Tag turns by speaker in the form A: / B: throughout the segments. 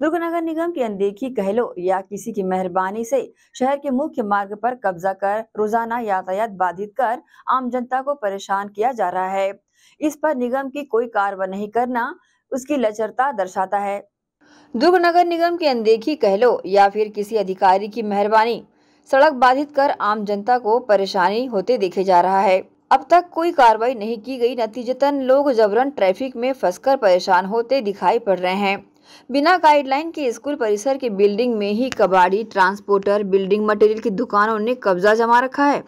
A: दुर्ग नगर निगम की अनदेखी कह लो या किसी की मेहरबानी से शहर के मुख्य मार्ग पर कब्जा कर रोज़ाना यातायात बाधित कर आम जनता को परेशान किया जा रहा है। इस पर निगम की कोई कार्रवाई नहीं करना उसकी लचरता दर्शाता है। दुर्ग नगर निगम की अनदेखी कह लो या फिर किसी अधिकारी की मेहरबानी सड़क बाधित कर आम जनता को परेशानी होते देखे जा रहा है। अब तक कोई कार्रवाई नहीं की गई। नतीजतन लोग जबरन ट्रैफ़िक में फंसकर परेशान होते दिखाई पड़ रहे हैं। बिना गाइडलाइन के स्कूल परिसर के बिल्डिंग में ही कबाड़ी ट्रांसपोर्टर बिल्डिंग मटेरियल की दुकानों ने कब्जा जमा रखा है।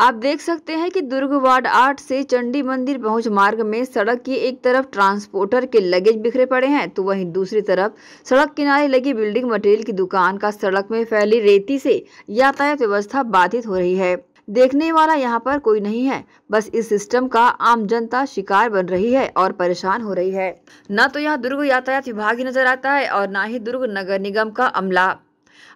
A: आप देख सकते हैं कि दुर्ग वार्ड आठ से चंडी मंदिर पहुँच मार्ग में सड़क की एक तरफ़ ट्रांसपोर्टर के लगेज बिखरे पड़े हैं तो वहीं दूसरी तरफ़ सड़क किनारे लगी बिल्डिंग मटेरियल की दुकान का सड़क में फैली रेती से यातायात व्यवस्था बाधित हो रही है। देखने वाला यहाँ पर कोई नहीं है, बस इस सिस्टम का आम जनता शिकार बन रही है और परेशान हो रही है। न तो यहाँ दुर्ग यातायात विभाग ही नज़र आता है और न ही दुर्ग नगर निगम का अमला।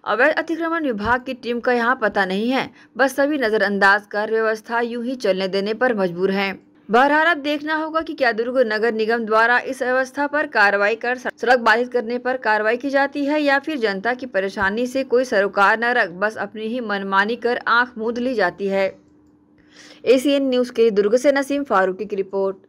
A: अवैध अतिक्रमण विभाग की टीम का यहाँ पता नहीं है। बस सभी नजरअंदाज कर व्यवस्था यूँ ही चलने देने पर मजबूर हैं। बहरहाल अब देखना होगा कि क्या दुर्ग नगर निगम द्वारा इस व्यवस्था पर कार्रवाई कर सड़क बाधित करने पर कार्रवाई की जाती है या फिर जनता की परेशानी से कोई सरोकार न रख, बस अपनी ही मनमानी कर आँख मूंद ली जाती है। एसीएन न्यूज़ के लिए दुर्ग से नसीम फारूकी की रिपोर्ट।